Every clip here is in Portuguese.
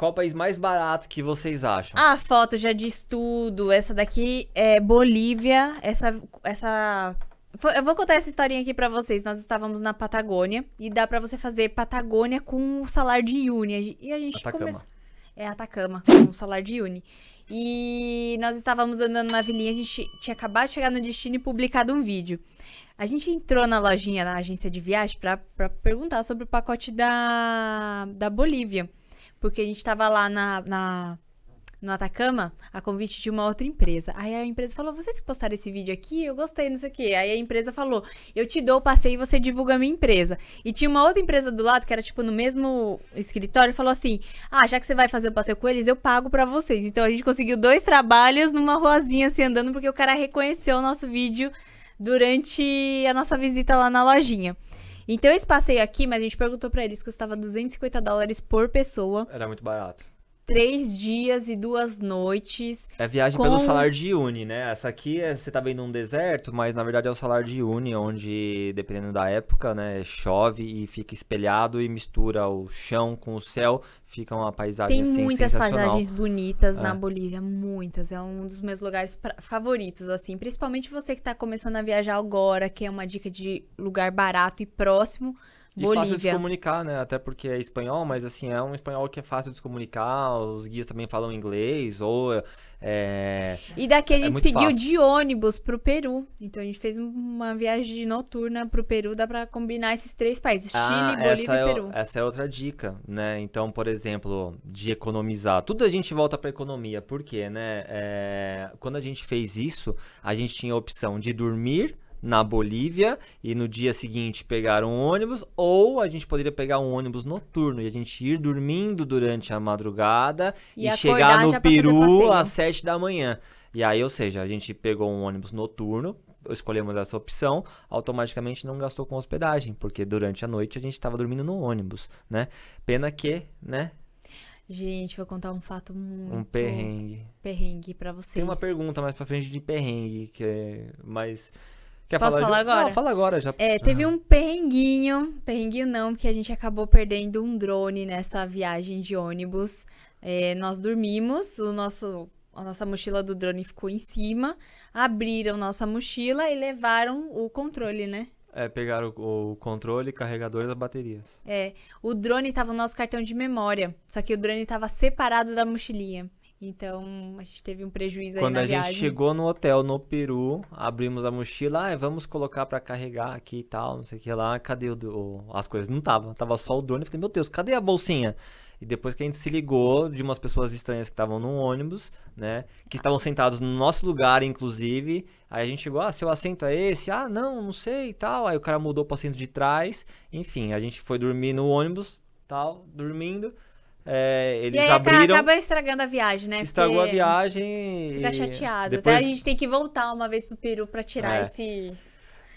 Qual o país mais barato que vocês acham? A foto já diz tudo. Essa daqui é Bolívia. Essa. essa... Eu vou contar essa historinha aqui pra vocês. Nós estávamos na Patagônia e dá pra você fazer Patagônia com o salário de Uni. E a gente Atacama. começou. É Atacama, com o salário de Uni. E nós estávamos andando na vilinha, a gente tinha acabado de chegar no destino e publicado um vídeo. A gente entrou na lojinha, na agência de viagem, pra perguntar sobre o pacote da, da Bolívia. Porque a gente tava lá na, na- no Atacama a convite de uma outra empresa. Aí a empresa falou: vocês postaram esse vídeo aqui, eu gostei, não sei o quê. Aí a empresa falou: eu te dou o passeio e você divulga a minha empresa. E tinha uma outra empresa do lado, que era tipo no mesmo escritório, falou assim: ah, já que você vai fazer o passeio com eles, eu pago pra vocês. Então a gente conseguiu dois trabalhos numa ruazinha assim andando, porque o cara reconheceu o nosso vídeo durante a nossa visita lá na lojinha. Então esse passeio aqui, mas a gente perguntou pra eles, custava 250 dólares por pessoa, Era muito barato. Três dias e duas noites. É viagem Com- pelo salário de Uni, né? Essa aqui é, você tá vendo um deserto, mas na verdade é o salário de Uni, onde, dependendo da época, né, chove e fica espelhado e mistura o chão com o céu, fica uma paisagem Tem assim, muitas paisagens bonitas É. na Bolívia, muitas. É um dos meus lugares pra- favoritos, assim. Principalmente você que tá começando a viajar agora, que é uma dica de lugar barato e próximo. E fácil de se Bolívia. comunicar, né? Até porque é espanhol, mas assim, é um espanhol que é fácil de se comunicar, os guias também falam inglês, ou é... E daqui a É gente muito seguiu fácil. de ônibus pro Peru. Então a gente fez um- uma viagem noturna pro Peru. Dá pra combinar esses três países: Chile, Ah, Bolívia é, e Peru. essa é outra dica, né? Então, por exemplo, de economizar. Tudo a gente volta para economia. Por quê, né? É, quando a gente fez isso, a gente tinha a opção de dormir na Bolívia e no dia seguinte pegar um ônibus, ou a gente poderia pegar um ônibus noturno e a gente ir dormindo durante a madrugada E e, chegar no Peru às 7 da manhã. E aí, ou seja, a gente pegou um ônibus noturno, escolhemos essa opção, automaticamente não gastou com hospedagem, porque durante a noite a gente estava dormindo no ônibus, né? Pena que, né? Gente, vou contar um fato muito Um perrengue. perrengue pra vocês. Tem uma pergunta mais pra frente de perrengue, que é mais. Quer Posso falar, falar agora? Não, fala agora já. É, teve um perrenguinho, perrenguinho não, porque a gente acabou perdendo um drone nessa viagem de ônibus. É, nós dormimos, o nosso, a nossa mochila do drone ficou em cima, abriram nossa mochila e levaram o controle, né? É, pegaram o, o controle, carregador e as baterias. É, o drone tava no nosso cartão de memória, só que o drone tava separado da mochilinha. Então, a gente teve um prejuízo aí Quando na a viagem. gente chegou no hotel no Peru, abrimos a mochila, ah, vamos colocar pra carregar aqui e tal, não sei o que lá. Cadê o, as coisas? Não tava, tava só o drone. Eu falei, meu Deus, cadê a bolsinha? E depois que a gente se ligou de umas pessoas estranhas que estavam no ônibus, né? Que estavam sentados no nosso lugar, inclusive. Aí a gente chegou, ah, seu assento é esse? Ah, não, não sei e tal. Aí o cara mudou pro assento de trás. Enfim, a gente foi dormir no ônibus, tal, dormindo. É, E eles aí aca- abriram, acaba estragando a viagem, né? estragou a viagem. Fica e chateado. Depois... Até a gente tem que voltar uma vez pro Peru pra tirar É. esse.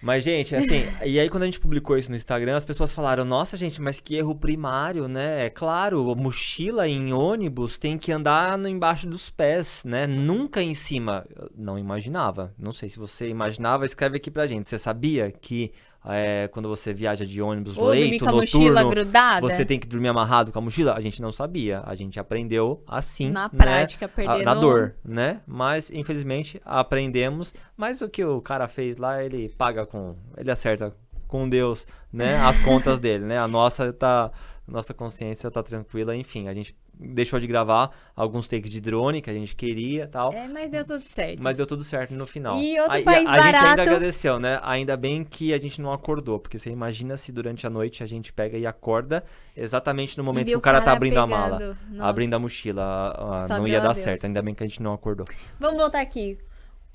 Mas, gente, assim, e aí quando a gente publicou isso no Instagram, as pessoas falaram, nossa, gente, mas que erro primário, né? É claro, mochila em ônibus tem que andar no, embaixo dos pés, né? Nunca em cima. Eu Não imaginava. Não sei se você imaginava, escreve aqui pra gente. Você sabia que é, quando você viaja de ônibus Ou leito, com a mochila grudada. você tem que dormir amarrado com a mochila? A gente não sabia. A gente aprendeu assim, Na né? prática, perdendo. na dor, né? Mas infelizmente aprendemos. Mas o que o cara fez lá, ele paga com, ele acerta com Deus, né? As contas dele, né? A nossa tá, nossa consciência tá tranquila. Enfim, a gente deixou de gravar alguns takes de drone que a gente queria, tal. É, mas deu tudo certo. Mas deu tudo certo no final. E outro Aí, país a, gente ainda barato- agradeceu, né? Ainda bem que a gente não acordou, porque você imagina se durante a noite a gente pega e acorda exatamente no momento que o cara, tá cara abrindo a mala, pegando. Nossa. abrindo a mochila, ah, Só não ia dar adeus. certo. Ainda bem que a gente não acordou. Vamos voltar aqui.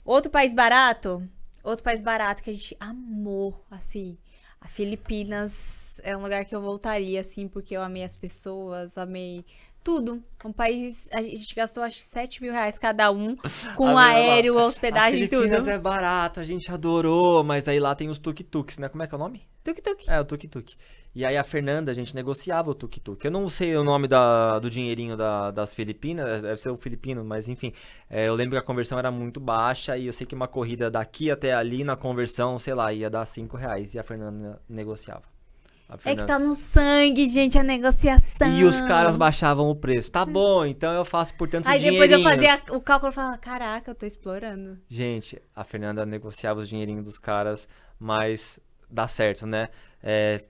Outro país barato. Outro país barato que a gente amou, assim. A Filipinas é um lugar que eu voltaria, assim, porque eu amei as pessoas, amei tudo. Um país. A gente gastou acho que 7 mil reais cada um, com Ah, aéreo, a hospedagem e tudo. Filipinas é barato, a gente adorou, mas aí lá tem os tuk-tuks, né? Como é que é o nome? Tuk-tuk. É, o tuk-tuk. E aí a Fernanda, a gente negociava o tuk-tuk. Eu não sei o nome da- do dinheirinho da- das Filipinas, deve ser o filipino, mas enfim. É, eu lembro que a conversão era muito baixa e eu sei que uma corrida daqui até ali na conversão, sei lá, ia dar 5 reais e a Fernanda negociava. É que tá no sangue, gente, a negociação. E os caras baixavam o preço. Tá bom, então eu faço por tantos Aí depois eu fazia o cálculo e falava, caraca, eu tô explorando. Gente, a Fernanda negociava os dinheirinhos dos caras, mas dá certo, né? É,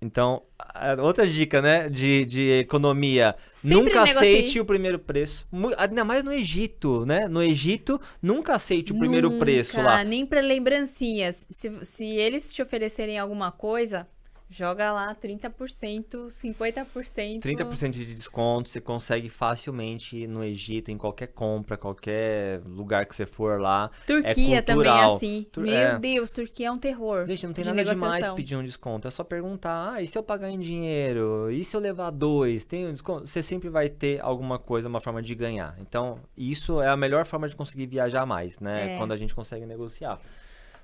então, a- outra dica, né, de, de economia. Sempre nunca negocie. aceite o primeiro preço. Ainda mais no Egito, né? No Egito, nunca aceite o primeiro Nunca, preço lá. Nem pra lembrancinhas. Se, se eles te oferecerem alguma coisa, joga lá 30%, 50%. 30% de desconto, você consegue facilmente no Egito, em qualquer compra, qualquer lugar que você for lá. Turquia também é assim. Tur- Meu é. Deus, Turquia é um terror. Gente, não tem de nada demais pedir um desconto. É só perguntar, ah, e se eu pagar em dinheiro? E se eu levar dois? Tem um desconto? Você sempre vai ter alguma coisa, uma forma de ganhar. Então, isso é a melhor forma de conseguir viajar mais, né? É. Quando a gente consegue negociar.